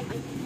like it.